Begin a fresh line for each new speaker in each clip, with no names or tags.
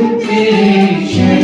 temptation.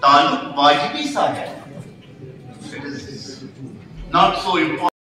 Taluk wajibi sahib. It is not so important.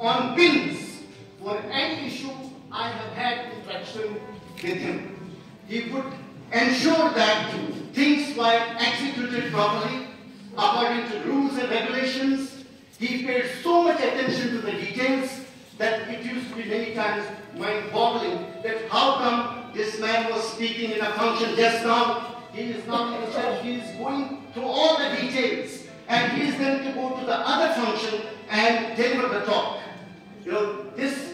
on pins for any issue I have had interaction with him. He would ensure that things were executed properly according to rules and regulations. He paid so much attention to the details that it used to be many times mind-boggling that how come this man was speaking in a function just now, he is not in a he is going through all the details and he is going to go to the other function and deliver the talk. You know, this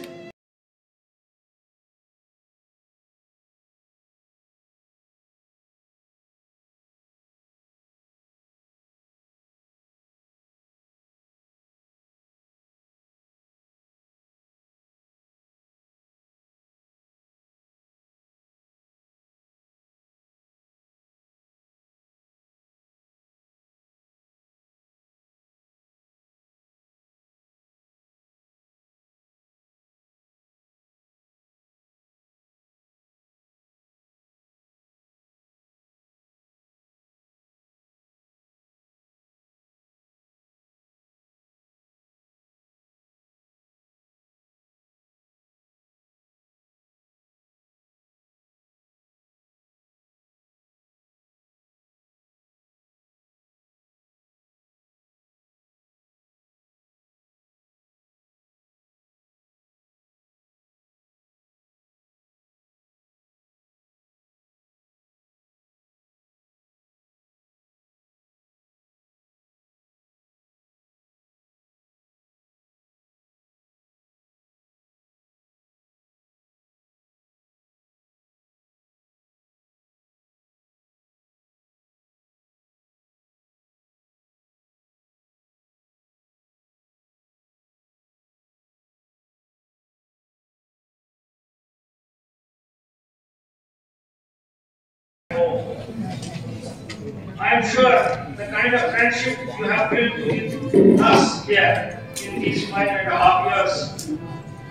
I am sure the kind of friendship you have built with us here in these five and a half years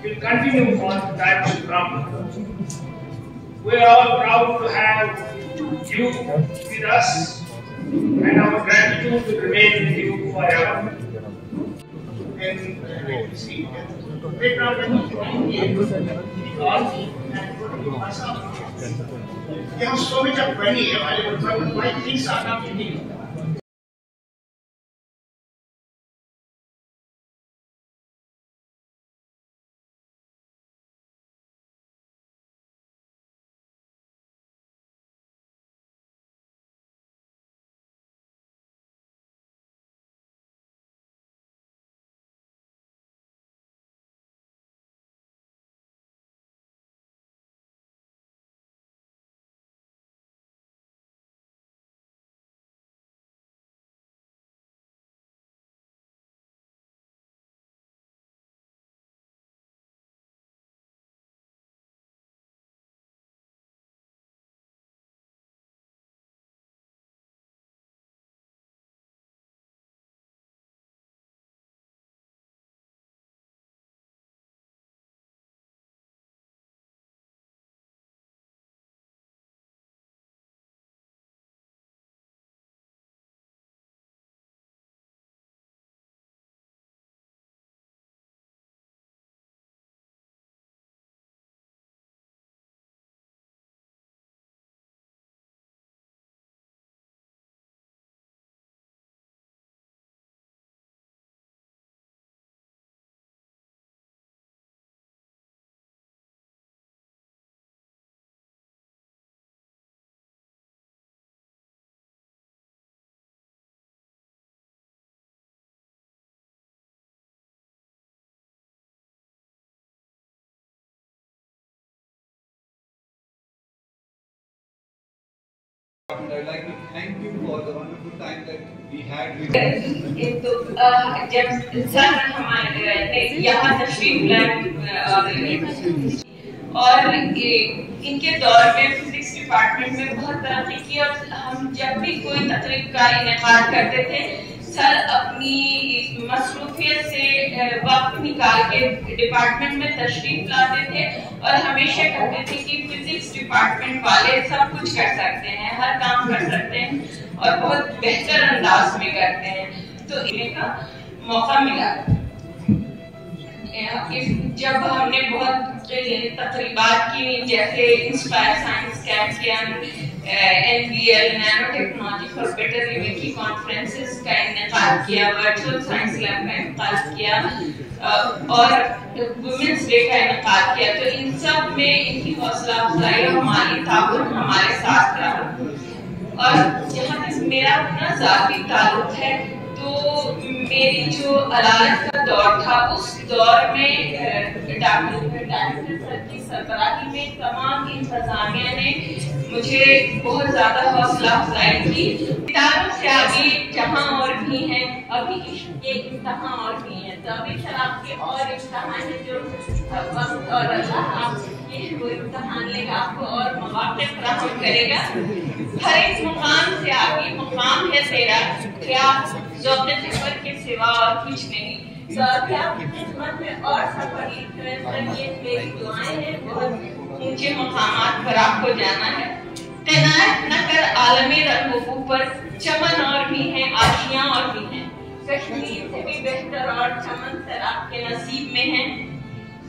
will continue for the time to come. We are all proud to have you with us and our gratitude will remain with you forever.
And uh, see. There was so much of money available, so why things are not getting
جب سر ہمارے یہاں تشریف لائے اور ان کے دور میں physics department میں بہت ترقی کی اور ہم جب بھی کوئی تقریب کا انعقاد کرتے تھے سر اپنی مصروف مصروفیت سے وقت نکال کے ڈپارٹمنٹ میں تشریف لاتے تھے اور ہمیشہ کہتے تھے کہ فزکس ڈپارٹمنٹ والے سب کچھ کر سکتے ہیں، ہر کام کر سکتے ہیں اور بہت بہتر انداز میں کرتے ہیں۔ تو انہیں کا موقع ملا۔ جب ہم نے بہت تقریبات کی، جیسے انسپائر سائنس کیمپ کے N B L nano technology for better living کی کانفرنسز کا انعقاد کیا ورچوئل سائنس لیب کا انعقاد کیا اور وومنس ڈے کا انعقاد کیا تو ان سب میں ان کی حوصلہ افزائی اور تعاون ہمارے ساتھ رہا اور جہاں تک میرا اپنا ذاتی تعلق ہے تو میری جو علالت کا دور تھا اس دور میں ڈاکٹر سر کی سربراہی میں تمام انتظامیہ نے مجھے بہت زیادہ حوصلہ افزائی کی کتابوں سے آگے جہاں اور بھی ہیں، ابھی عشق کے امتحان اور بھی ہیں۔ تو ابھی شراب کے اور امتحان ہے جو وقت اور اللہ آپ کے وہ امتحان لے گا، آپ کو اور مواقع فراہم کرے گا۔ ہر ایک مقام سے آگے، مقام ہے تیرا۔ کیا ذوق سفر کے سوا اور کچھ نہیں۔ خدمت میں اور سفری یہ میری دعائیں ہیں؟ بہت اونچے مقامات پر آپ کو جانا ہے۔ تینات نہ کر عالمی رنگوں پر چمن اور بھی ہیں آشیاں اور بھی ہیں۔ کشمیر سے بھی بہتر اور چمن سر آپ کے نصیب میں ہیں۔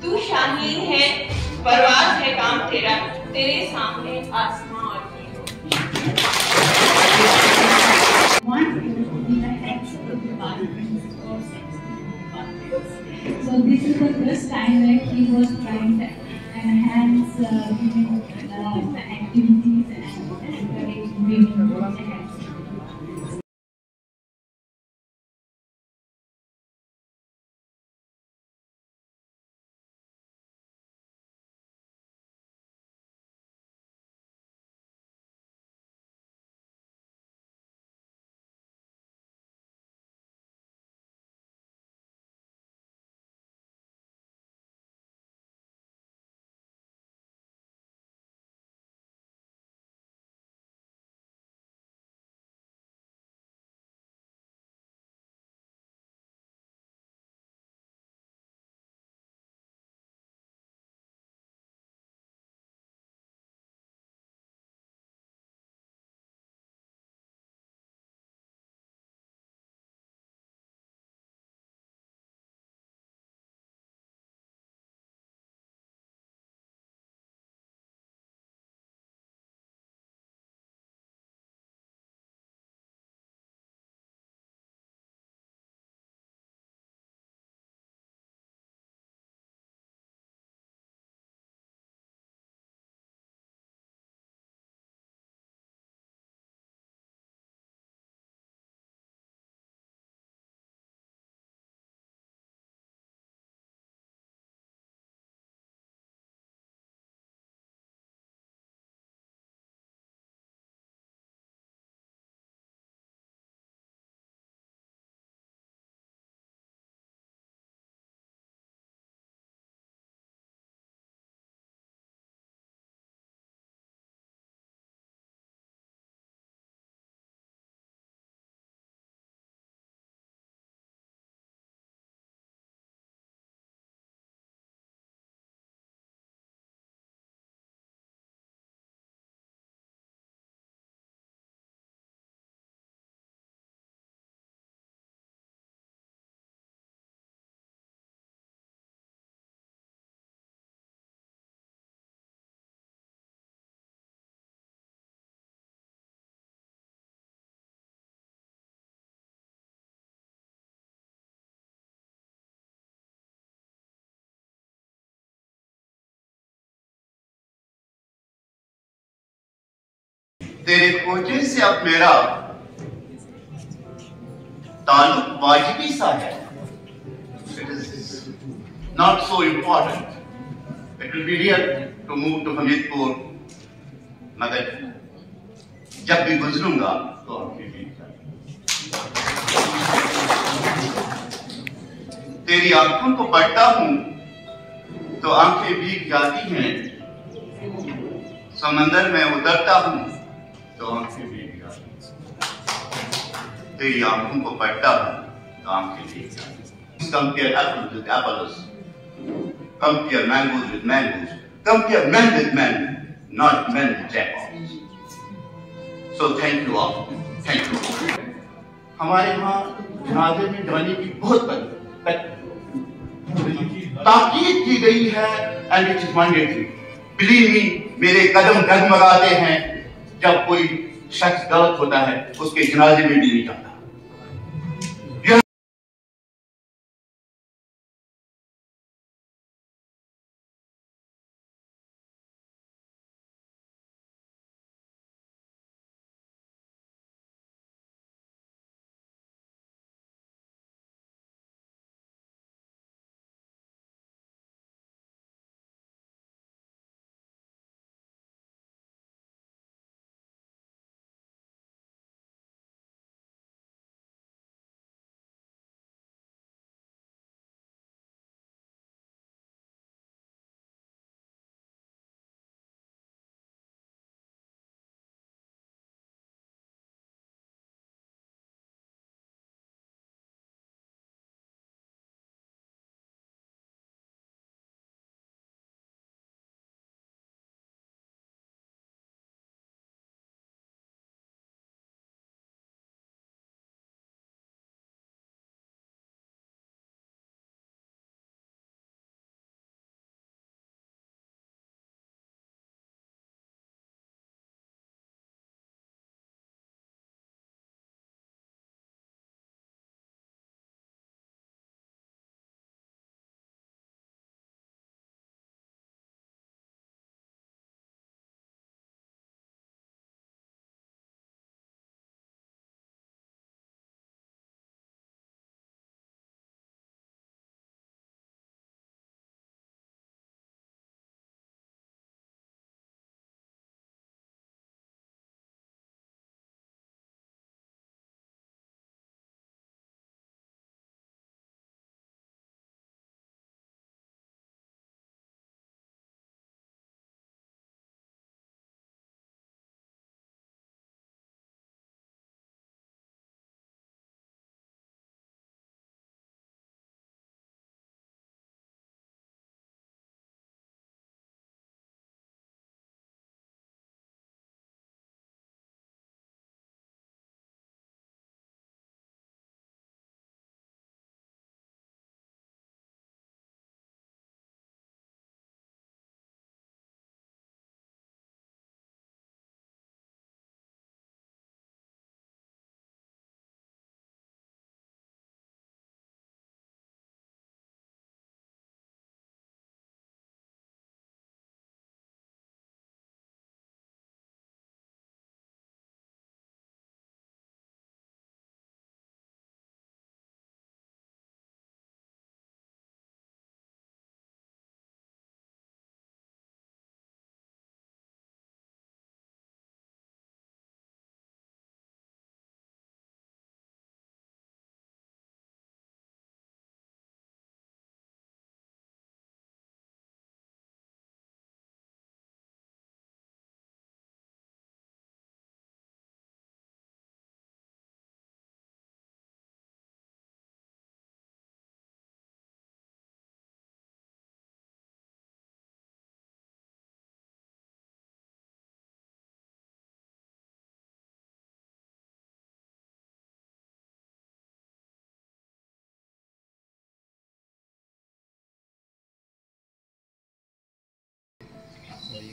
تو شاہین ہے پرواز ہے کام تیرا۔ تیرے سامنے آسمان اور بھی.
So this is the first time that he was trying to enhance uh,
تیرے کوچے سے اب میرا تعلق واجبی سا ہے not so important. It will be real to move to Hamidpur. مگر جب بھی گزروں گا تو آپ کی بھی تیری آنکھوں کو پڑھتا ہوں تو آنکھیں بھیگ جاتی ہیں سمندر میں اترتا ہوں تو آنکھیں بھیگ جاتی تیری آنکھوں کو پڑھتا ہوں تو آنکھیں بھیگ جاتی Compare apples with apples. Compare mangoes with mangoes. Compare men with men, not men with jackals. So thank you all. Thank you. ہمارے یہاں جنازے میں جانے کی بہت تاکید کی گئی ہے and it is mandatory believe me میرے قدم ڈگمگاتے ہیں جب کوئی شخص غلط ہوتا ہے اس کے جنازے میں بھی نہیں جاتا۔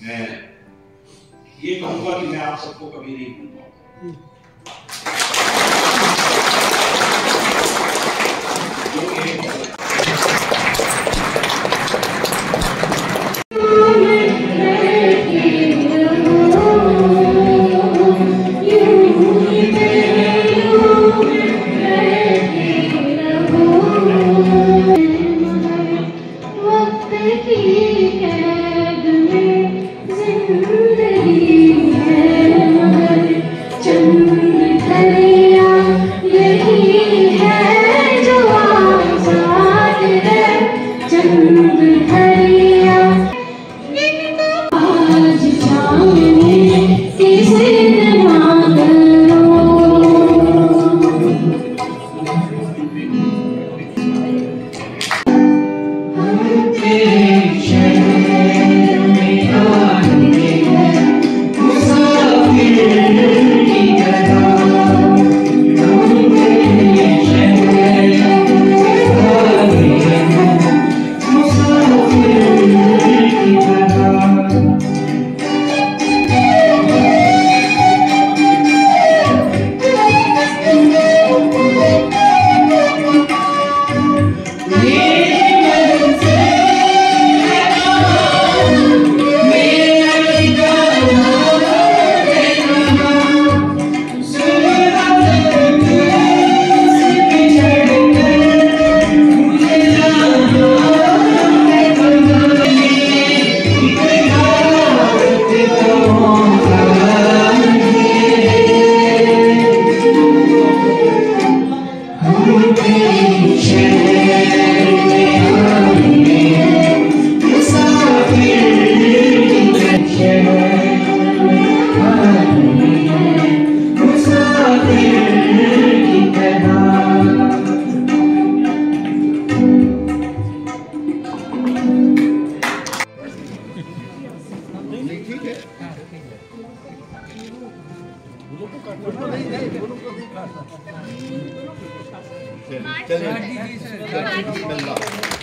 میں یہ کہوں گا کہ میں آپ سب کو کبھی نہیں بھولوں گا چلیں چلیں چلیں